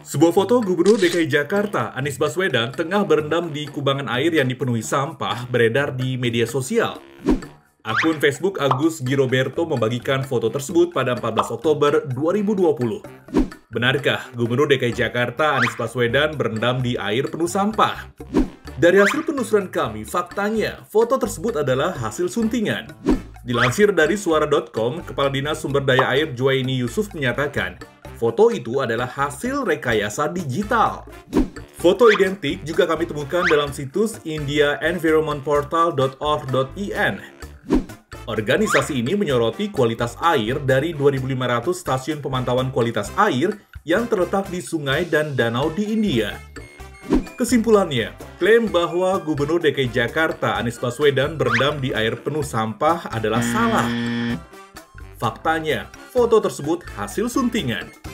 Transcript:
Sebuah foto Gubernur DKI Jakarta, Anies Baswedan, tengah berendam di kubangan air yang dipenuhi sampah beredar di media sosial. Akun Facebook Agus Giroberto membagikan foto tersebut pada 14 Oktober 2020. Benarkah Gubernur DKI Jakarta Anies Baswedan berendam di air penuh sampah? Dari hasil penelusuran kami, faktanya foto tersebut adalah hasil suntingan. Dilansir dari suara.com, Kepala Dinas Sumber Daya Air Juwaini Yusuf menyatakan, Foto itu adalah hasil rekayasa digital. Foto identik juga kami temukan dalam situs indiaenvironmentportal.org.in. Organisasi ini menyoroti kualitas air dari 2.500 stasiun pemantauan kualitas air yang terletak di sungai dan danau di India. Kesimpulannya, klaim bahwa Gubernur DKI Jakarta Anies Baswedan berendam di air penuh sampah adalah salah. Faktanya, foto tersebut hasil suntingan.